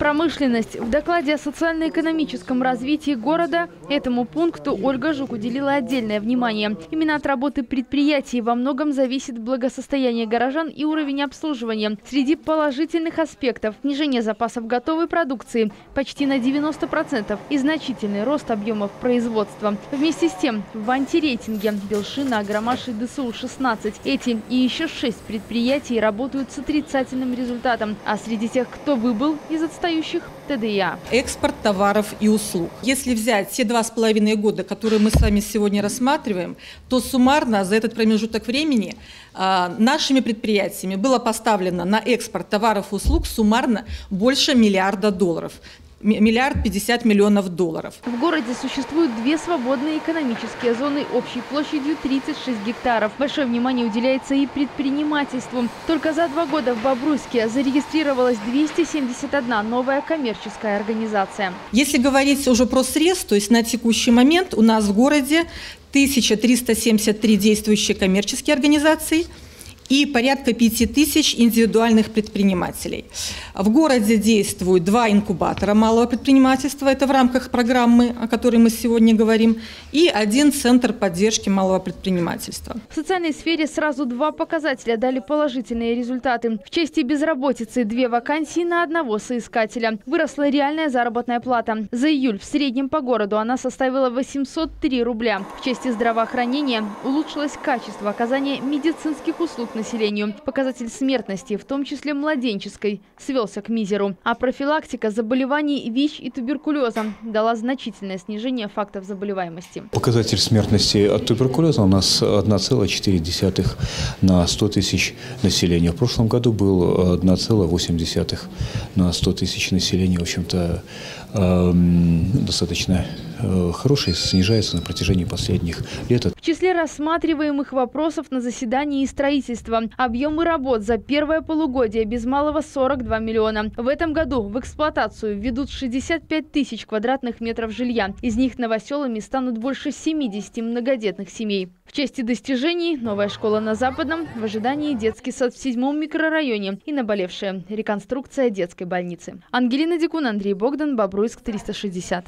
Промышленность. В докладе о социально-экономическом развитии города этому пункту Ольга Жук уделила отдельное внимание. Именно от работы предприятий во многом зависит благосостояние горожан и уровень обслуживания. Среди положительных аспектов – снижение запасов готовой продукции почти на 90% и значительный рост объемов производства. Вместе с тем, в антирейтинге Белшина, Агромаш и ДСУ-16 эти и еще шесть предприятий работают с отрицательным результатом. А среди тех, кто выбыл из отстающих – ТДИА. Экспорт товаров и услуг. Если взять те два с половиной года, которые мы с вами сегодня рассматриваем, то суммарно за этот промежуток времени а, нашими предприятиями было поставлено на экспорт товаров и услуг суммарно больше миллиарда долларов миллиард пятьдесят миллионов долларов. В городе существуют две свободные экономические зоны общей площадью 36 гектаров. Большое внимание уделяется и предпринимательству. Только за два года в Бобруйске зарегистрировалась 271 новая коммерческая организация. Если говорить уже про срез, то есть на текущий момент у нас в городе 1373 действующие коммерческие организации – и порядка 5 тысяч индивидуальных предпринимателей. В городе действуют два инкубатора малого предпринимательства, это в рамках программы, о которой мы сегодня говорим, и один центр поддержки малого предпринимательства. В социальной сфере сразу два показателя дали положительные результаты. В части безработицы две вакансии на одного соискателя. Выросла реальная заработная плата. За июль в среднем по городу она составила 803 рубля. В части здравоохранения улучшилось качество оказания медицинских услуг населению. Показатель смертности, в том числе младенческой, свелся к мизеру. А профилактика заболеваний ВИЧ и туберкулеза дала значительное снижение фактов заболеваемости. Показатель смертности от туберкулеза у нас 1,4 на 100 тысяч населения. В прошлом году был 1,8 на 100 тысяч населения. В общем-то, эм, достаточно э, хороший, снижается на протяжении последних лет. В числе рассматриваемых вопросов на заседании и строительства объемы работ за первое полугодие без малого 42 миллиона. В этом году в эксплуатацию введут 65 тысяч квадратных метров жилья. Из них новоселами станут больше 70 многодетных семей. В части достижений новая школа на Западном, в ожидании детский сад в седьмом микрорайоне и наболевшая реконструкция детской больницы. Ангелина Дикун, Андрей Богдан, Бобруйск, 360.